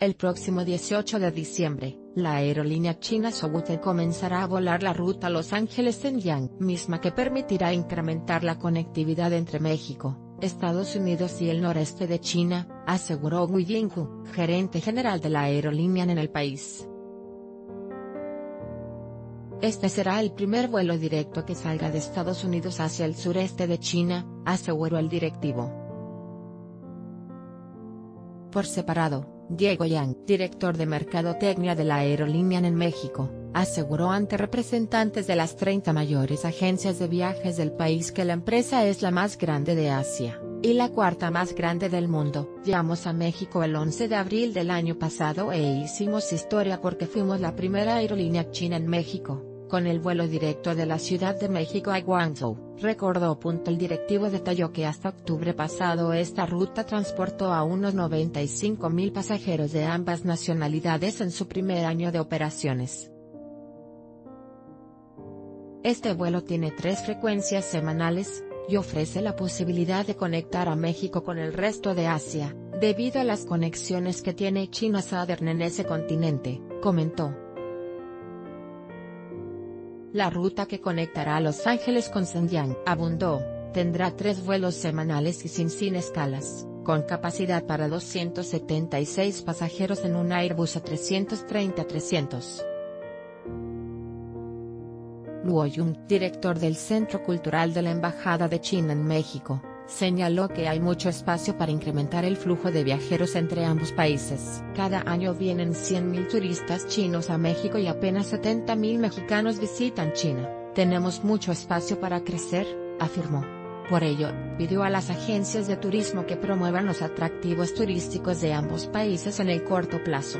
El próximo 18 de diciembre, la aerolínea china Southwest comenzará a volar la ruta Los Ángeles-Shenyang, misma que permitirá incrementar la conectividad entre México, Estados Unidos y el noreste de China, aseguró Wu Yinghu, gerente general de la aerolínea en el país. Este será el primer vuelo directo que salga de Estados Unidos hacia el sureste de China, aseguró el directivo. Por separado, Diego Yang, director de Mercadotecnia de la aerolínea en México, aseguró ante representantes de las 30 mayores agencias de viajes del país que la empresa es la más grande de Asia, y la cuarta más grande del mundo. Llegamos a México el 11 de abril del año pasado e hicimos historia porque fuimos la primera aerolínea china en México con el vuelo directo de la Ciudad de México a Guangzhou, recordó. El directivo detalló que hasta octubre pasado esta ruta transportó a unos 95 mil pasajeros de ambas nacionalidades en su primer año de operaciones. Este vuelo tiene tres frecuencias semanales, y ofrece la posibilidad de conectar a México con el resto de Asia, debido a las conexiones que tiene China Southern en ese continente, comentó. La ruta que conectará Los Ángeles con Shenyang abundó, tendrá tres vuelos semanales y sin sin escalas, con capacidad para 276 pasajeros en un Airbus A330-300. Luo Yun, director del Centro Cultural de la Embajada de China en México, señaló que hay mucho espacio para incrementar el flujo de viajeros entre ambos países. Cada año vienen 100.000 turistas chinos a México y apenas 70.000 mexicanos visitan China. Tenemos mucho espacio para crecer, afirmó. Por ello, pidió a las agencias de turismo que promuevan los atractivos turísticos de ambos países en el corto plazo.